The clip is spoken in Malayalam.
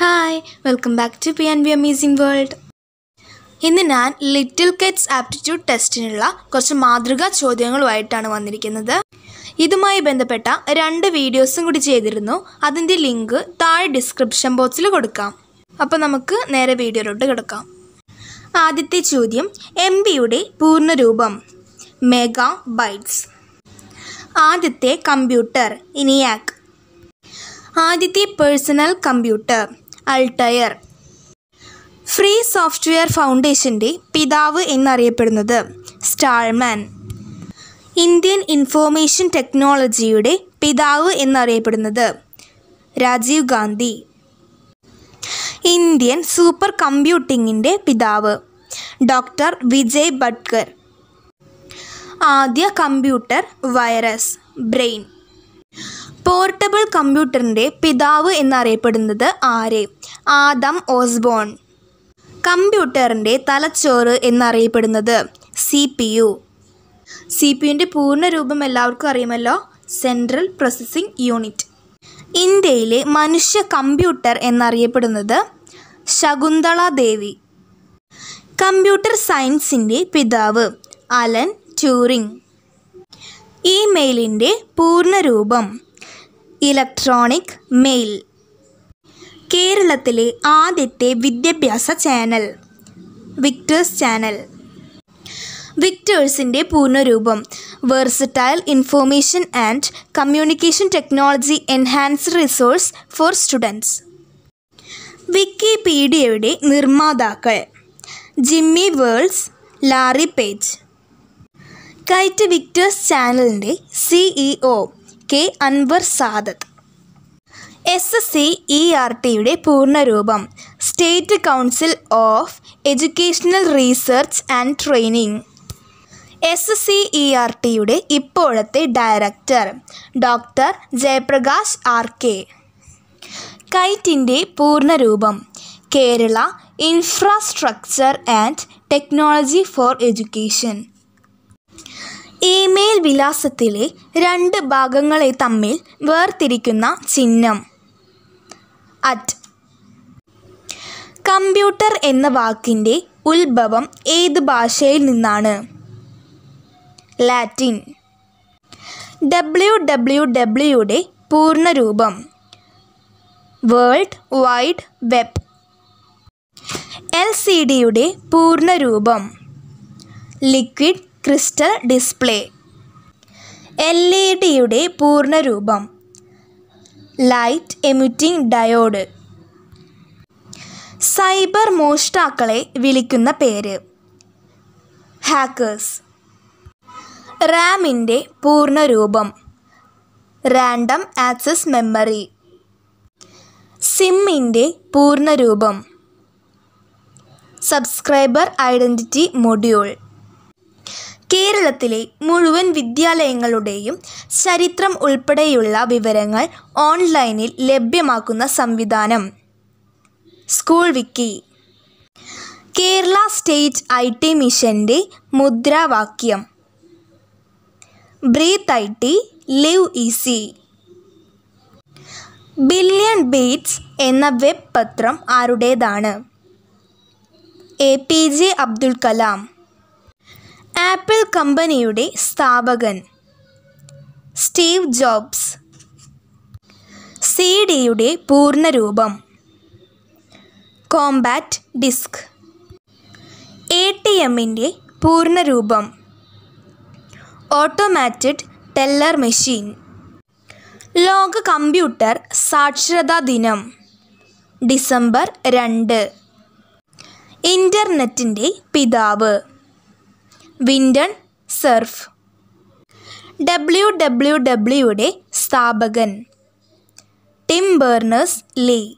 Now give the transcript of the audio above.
Hi welcome back to P and B amazing world ഇന്ന് ഞാൻ ലിറ്റിൽ കിഡ്സ് ആപ്റ്റിറ്റ്യൂഡ് ടെസ്റ്റിനുള്ള കുറച്ച് മാതൃകാ ചോദ്യങ്ങളുമായിട്ടാണ് വന്നിരിക്കുന്നത്. ഇതുമായി ബന്ധപ്പെട്ട രണ്ട് വീഡിയോസും കൂടി ചെയ്തിരുന്നു. അതിന്റെ ലിങ്ക് താഴെ ഡിസ്ക്രിപ്ഷൻ ബോക്സിൽ കൊടുക്കാം. അപ്പോൾ നമുക്ക് നേരെ വീഡിയോയിലോട്ട് കിടക്കാം. ആദ്യത്തെ ചോദ്യം എം ബിയുടെ പൂർണരൂപം മെഗാ ബൈറ്റ്സ് ആദ്യത്തെ കമ്പ്യൂട്ടർ ഇനിയാക് ആദ്യത്തെ personal computer Altair. Free software ഫൗണ്ടേഷന്റെ പിതാവ് എന്നറിയപ്പെടുന്നത് സ്റ്റാൾമാൻ. ഇന്ത്യൻ ഇൻഫോർമേഷൻ ടെക്നോളജിയുടെ പിതാവ് എന്നറിയപ്പെടുന്നത് രാജീവ് ഗാന്ധി. ഇന്ത്യൻ സൂപ്പർ കമ്പ്യൂട്ടിങ്ങിന്റെ പിതാവ് ഡോക്ടർ വിജയ് ഭട്കർ. ആദ്യ കമ്പ്യൂട്ടർ വൈറസ് ബ്രെയിൻ. പോർട്ടബിൾ കമ്പ്യൂട്ടറിന്റെ പിതാവ് എന്നറിയപ്പെടുന്നത് ആര്? Adam Osborne. കമ്പ്യൂട്ടറിന്റെ തലച്ചോറ് എന്നറിയപ്പെടുന്നത് C P U. C P യുവിന്റെ പൂർണരൂപം എല്ലാവർക്കും അറിയുമല്ലോ? Central processing unit. ഇന്ത്യയിലെ മനുഷ്യ കമ്പ്യൂട്ടർ എന്നറിയപ്പെടുന്നത് ശകുന്തള ദേവി. കമ്പ്യൂട്ടർ സയൻസിന്റെ പിതാവ് അലൻ ട്യൂറിംഗ്. ഇമെയിലിന്റെ പൂർണരൂപം ഇലക്ട്രോണിക് മെയിൽ. കേരളത്തിലെ ആദ്യത്തെ വിദ്യാഭ്യാസ channel. VICTERS channel. വിക്ടേഴ്സിന്റെ പൂർണരൂപം. Versatile information and communication technology enhanced resource for students. വിക്കിപീഡിയയുടെ നിർമ്മാതാക്കൾ. Jimmy Wales Larry Page. KITE VICTERS ചാനലിന്റെ CEO K Anwar Sadath. S S C E R ടിയുടെ പൂർണരൂപം. State council of educational research and training S S C E R ടിയുടെ ഇപ്പോഴത്തെ director. Doctor Jayaprakash R K. കൈറ്റിന്റെ പൂർണരൂപം. Kerala infrastructure and technology for education email വിലാസത്തിലെ രണ്ട് ഭാഗങ്ങളെ തമ്മിൽ വേർതിരിക്കുന്ന ചിഹ്നം. അറ്റ്. കമ്പ്യൂട്ടർ എന്ന വാക്കിന്റെ ഉത്ഭവം ഏത് ഭാഷയിൽ നിന്നാണ്? ലാറ്റിൻ. ഡബ്ല്യു ഡബ്ല്യു ഡബ്ല്യുയുടെ പൂർണരൂപം. World wide web. L C ഡിയുടെ പൂർണരൂപം. Liquid crystal display. L E ഡിയുടെ പൂർണരൂപം. ലൈറ്റ് എമിറ്റിംഗ് ഡയോഡ് സൈബർ മോഷ്ടാക്കളെ വിളിക്കുന്ന പേര്. ഹാക്കേഴ്സ് റാമിന്റെ പൂർണരൂപം. റാൻഡം ആക്സസ് മെമ്മറി സിമ്മിന്റെ പൂർണരൂപം. സബ്സ്ക്രൈബർ ഐഡന്റിറ്റി മൊഡ്യൂൾ കേരളത്തിലെ മുഴുവൻ വിദ്യാലയങ്ങളുടെയും ചരിത്രം ഉൾപ്പെടെയുള്ള വിവരങ്ങൾ ഓൺലൈനിൽ ലഭ്യമാക്കുന്ന സംവിധാനം. School wiki. Kerala state I T മിഷന്റെ മുദ്രാവാക്യം. Breathe I T live easy. Billion beats എന്ന വെബ് പത്രം ആരുടേതാണ്? A P J Abdul Kalam. Apple കമ്പനിയുടെ സ്ഥാപകൻ സ്റ്റീവ് ജോബ്സ്. സി ഡിയുടെ പൂർണരൂപം. Compact disc. എ ടി എമ്മിന്റെ പൂർണരൂപം. Automated teller machine. ലോക കമ്പ്യൂട്ടർ സാക്ഷരതാ ദിനം. ഡിസംബർ രണ്ട്. ഇന്റർനെറ്റിന്റെ പിതാവ്. Vinton Cerf. ഡബ്ല്യു ഡബ്ല്യു ഡബ്ല്യുയുടെ സ്ഥാപകൻ. Tim Berners Lee.